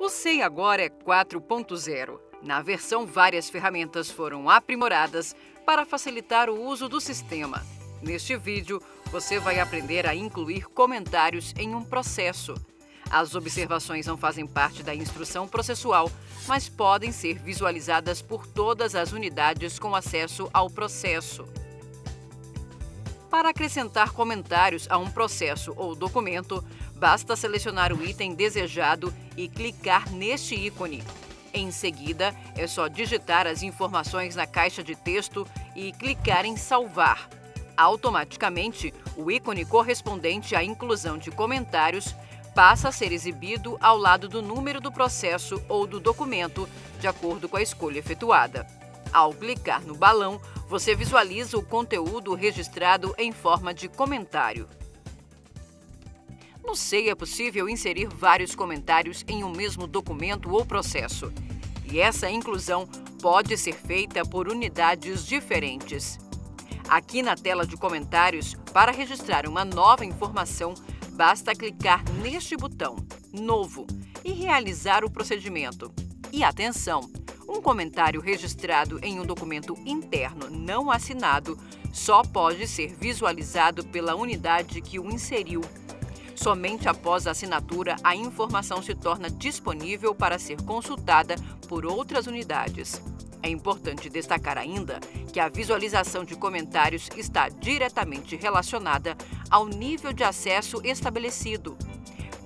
O SEI agora é 4.0. Na versão, várias ferramentas foram aprimoradas para facilitar o uso do sistema. Neste vídeo, você vai aprender a incluir comentários em um processo. As observações não fazem parte da instrução processual, mas podem ser visualizadas por todas as unidades com acesso ao processo. Para acrescentar comentários a um processo ou documento, basta selecionar o item desejado e clicar neste ícone. Em seguida, é só digitar as informações na caixa de texto e clicar em Salvar. Automaticamente, o ícone correspondente à inclusão de comentários passa a ser exibido ao lado do número do processo ou do documento, de acordo com a escolha efetuada. Ao clicar no balão, você visualiza o conteúdo registrado em forma de comentário. No SEI é possível inserir vários comentários em um mesmo documento ou processo. E essa inclusão pode ser feita por unidades diferentes. Aqui na tela de comentários, para registrar uma nova informação, basta clicar neste botão Novo e realizar o procedimento. E atenção! Um comentário registrado em um documento interno não assinado só pode ser visualizado pela unidade que o inseriu. Somente após a assinatura, a informação se torna disponível para ser consultada por outras unidades. É importante destacar ainda que a visualização de comentários está diretamente relacionada ao nível de acesso estabelecido.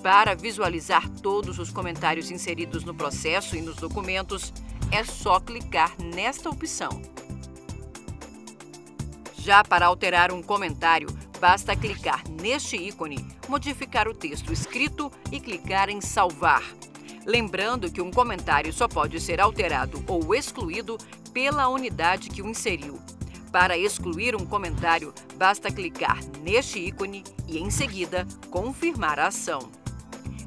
Para visualizar todos os comentários inseridos no processo e nos documentos, é só clicar nesta opção. Já para alterar um comentário, basta clicar neste ícone, modificar o texto escrito e clicar em Salvar. Lembrando que um comentário só pode ser alterado ou excluído pela unidade que o inseriu. Para excluir um comentário, basta clicar neste ícone e, em seguida, confirmar a ação.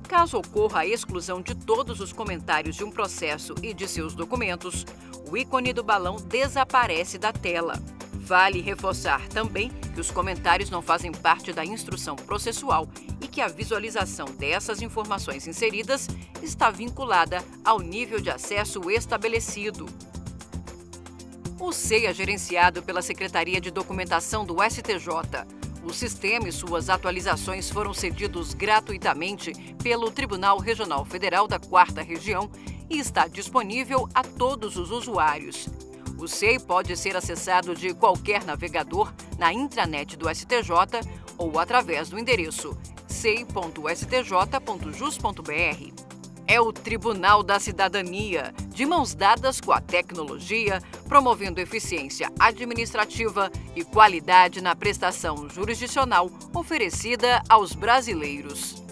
Caso ocorra a exclusão de todos os comentários de um processo e de seus documentos, o ícone do balão desaparece da tela. Vale reforçar também que os comentários não fazem parte da instrução processual e que a visualização dessas informações inseridas está vinculada ao nível de acesso estabelecido. O SEI é gerenciado pela Secretaria de Documentação do STJ. O sistema e suas atualizações foram cedidos gratuitamente pelo Tribunal Regional Federal da Quarta Região e está disponível a todos os usuários. O SEI pode ser acessado de qualquer navegador na intranet do STJ ou através do endereço sei.stj.jus.br. É o Tribunal da Cidadania, de mãos dadas com a tecnologia, promovendo eficiência administrativa e qualidade na prestação jurisdicional oferecida aos brasileiros.